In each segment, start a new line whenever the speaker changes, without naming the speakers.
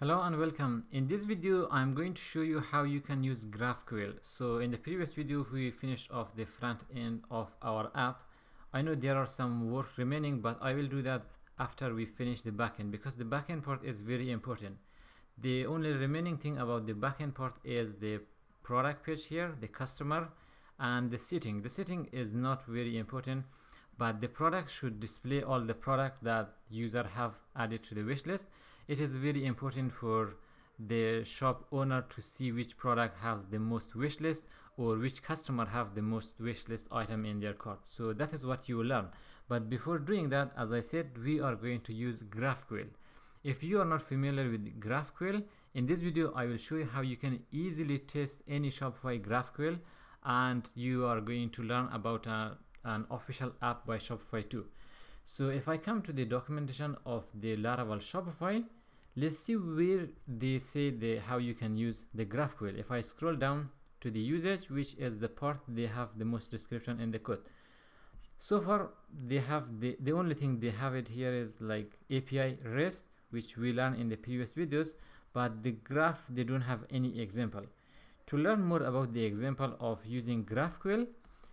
Hello and welcome. In this video, I'm going to show you how you can use GraphQL. So in the previous video, we finished off the front end of our app. I know there are some work remaining, but I will do that after we finish the backend because the backend part is very important. The only remaining thing about the backend part is the product page here, the customer, and the setting. The setting is not very important, but the product should display all the product that user have added to the wish list it is very important for the shop owner to see which product has the most wish list or which customer have the most wish list item in their cart. So that is what you learn. But before doing that as i said we are going to use graphql if you are not familiar with graphql in this video i will show you how you can easily test any shopify graphql and you are going to learn about a, an official app by shopify too. So if i come to the documentation of the laravel shopify let's see where they say the how you can use the GraphQL. If I scroll down to the usage, which is the part they have the most description in the code. So far, they have the, the only thing they have it here is like API REST, which we learned in the previous videos, but the graph, they don't have any example. To learn more about the example of using GraphQL,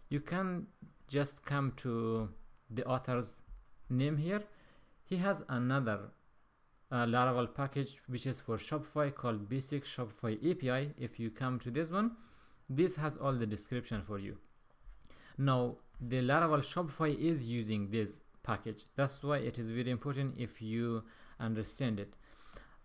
you can just come to the author's name here. He has another uh, Laravel package which is for Shopify called basic Shopify API if you come to this one. This has all the description for you. Now the Laravel Shopify is using this package. That's why it is very important if you understand it.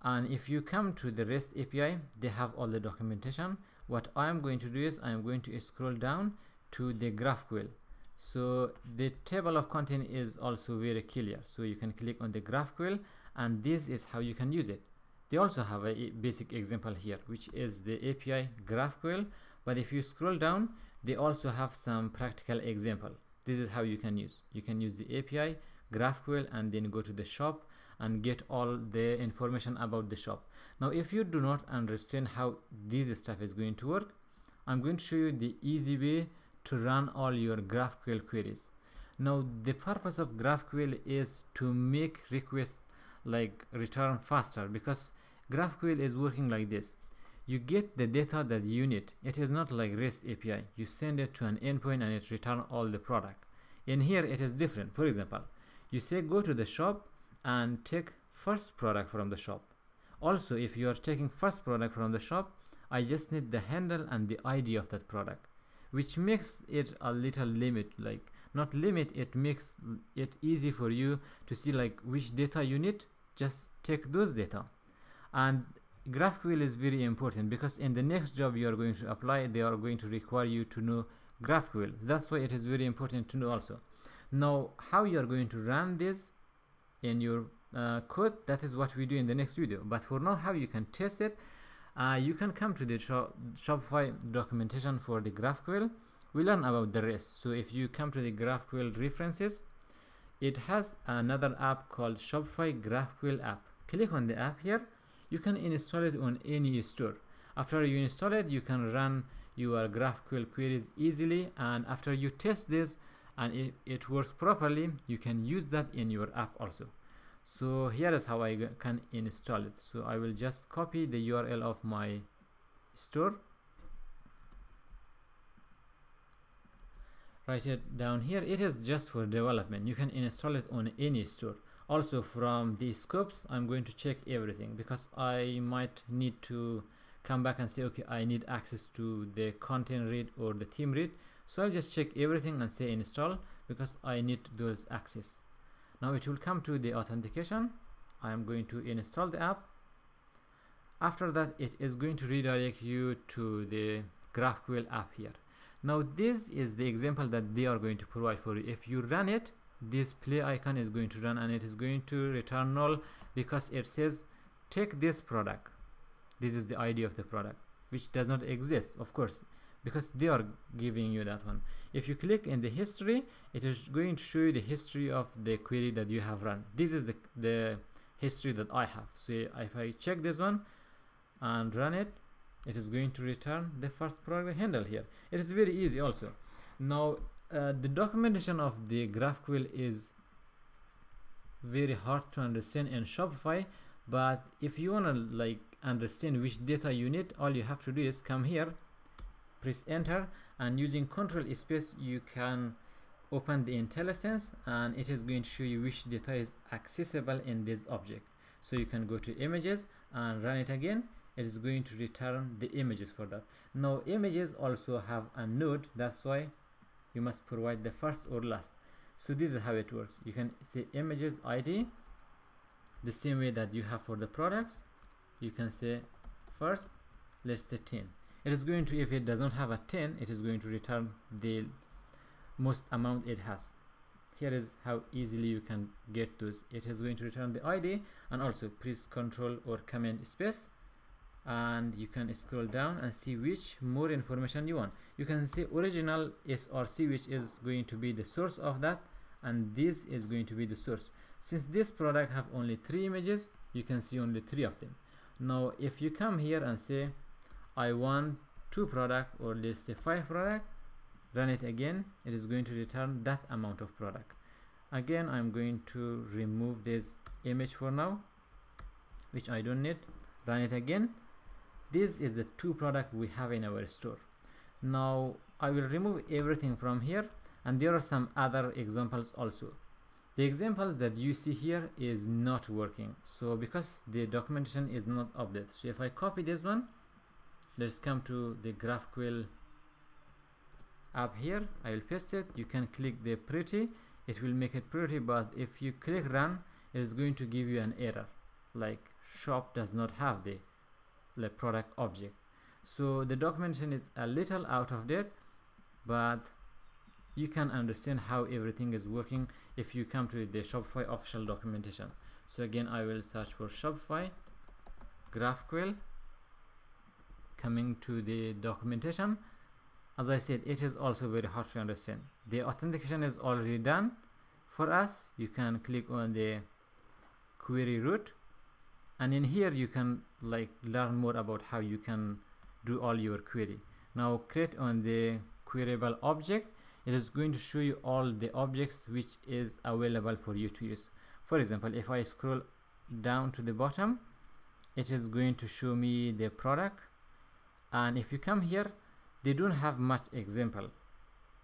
And if you come to the REST API they have all the documentation. What I'm going to do is I'm going to scroll down to the GraphQL. So the table of content is also very clear. So you can click on the GraphQL and this is how you can use it. They also have a basic example here which is the API GraphQL. But if you scroll down they also have some practical example. This is how you can use. You can use the API GraphQL and then go to the shop and get all the information about the shop. Now if you do not understand how this stuff is going to work I'm going to show you the easy way to run all your GraphQL queries. Now the purpose of GraphQL is to make requests like return faster because GraphQL is working like this. You get the data that you need. It is not like REST API. You send it to an endpoint and it return all the product. In here it is different. For example, you say go to the shop and take first product from the shop. Also, if you are taking first product from the shop, I just need the handle and the ID of that product, which makes it a little limit like not limit it makes it easy for you to see like which data you need. Just take those data. And GraphQL is very important because in the next job you are going to apply they are going to require you to know GraphQL. That's why it is very important to know also. Now how you are going to run this in your uh, code that is what we do in the next video. But for now how you can test it uh, you can come to the Shopify documentation for the GraphQL we learn about the rest so if you come to the GraphQL references it has another app called Shopify GraphQL app. Click on the app here. You can install it on any store. After you install it you can run your GraphQL queries easily and after you test this and if it works properly you can use that in your app also. So here is how I can install it. So I will just copy the URL of my store write it down here. It is just for development. You can install it on any store. Also from the scopes I'm going to check everything because I might need to come back and say okay I need access to the content read or the theme read. So I'll just check everything and say install because I need those access. Now it will come to the authentication. I am going to install the app. After that it is going to redirect you to the GraphQL app here now this is the example that they are going to provide for you. If you run it this play icon is going to run and it is going to return null because it says take this product. This is the id of the product which does not exist of course because they are giving you that one. If you click in the history it is going to show you the history of the query that you have run. This is the, the history that I have. So if I check this one and run it it is going to return the first product handle here. It is very easy also. Now uh, the documentation of the GraphQL is very hard to understand in Shopify but if you want to like understand which data you need all you have to do is come here press enter and using control space you can open the IntelliSense and it is going to show you which data is accessible in this object. So you can go to images and run it again it is going to return the images for that. Now images also have a node that's why you must provide the first or last. So this is how it works. You can say images id the same way that you have for the products. You can say first let's say 10 it is going to if it does not have a 10 it is going to return the most amount it has. Here is how easily you can get those. It is going to return the id and also press control or command space and you can scroll down and see which more information you want. You can see original src which is going to be the source of that and this is going to be the source. Since this product have only three images you can see only three of them. Now if you come here and say I want two product or let's say five product run it again it is going to return that amount of product. Again I'm going to remove this image for now which I don't need. Run it again this is the two product we have in our store. Now I will remove everything from here and there are some other examples also. The example that you see here is not working. So because the documentation is not updated. So if I copy this one let's come to the GraphQL app here. I will paste it. You can click the pretty. It will make it pretty but if you click run it is going to give you an error. Like shop does not have the, the product object. So the documentation is a little out of date but you can understand how everything is working if you come to the Shopify official documentation. So again I will search for Shopify GraphQL coming to the documentation. As I said it is also very hard to understand. The authentication is already done for us. You can click on the query root and in here you can like learn more about how you can do all your query. Now create on the queryable object. It is going to show you all the objects which is available for you to use. For example if I scroll down to the bottom it is going to show me the product. And if you come here they don't have much example.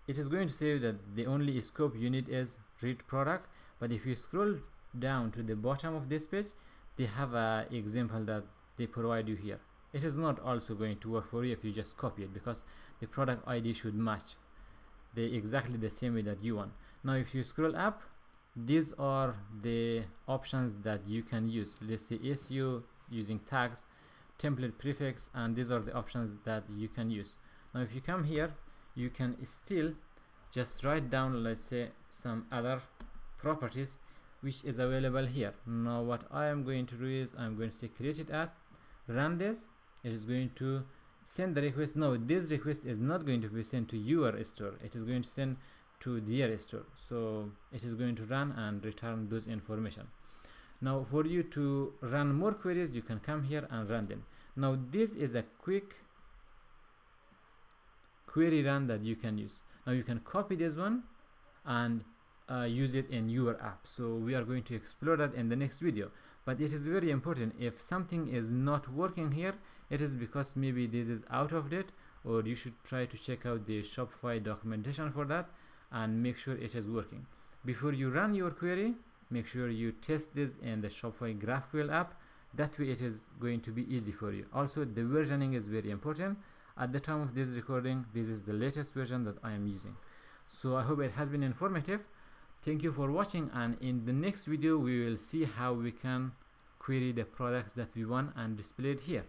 It is going to say that the only scope you need is read product. But if you scroll down to the bottom of this page they have a example that they provide you here. It is not also going to work for you if you just copy it because the product ID should match the exactly the same way that you want. Now if you scroll up these are the options that you can use. Let's say SEO using tags template prefix and these are the options that you can use. Now if you come here you can still just write down let's say some other properties which is available here. Now what I am going to do is I'm going to say create it at run this it is going to send the request. No this request is not going to be sent to your store. It is going to send to their store. So it is going to run and return those information. Now for you to run more queries you can come here and run them. Now this is a quick query run that you can use. Now you can copy this one and uh, use it in your app. So we are going to explore that in the next video. But it is very important if something is not working here it is because maybe this is out of date or you should try to check out the Shopify documentation for that and make sure it is working. Before you run your query make sure you test this in the Shopify GraphQL app. That way it is going to be easy for you. Also the versioning is very important. At the time of this recording this is the latest version that I am using. So I hope it has been informative thank you for watching and in the next video we will see how we can query the products that we want and display it here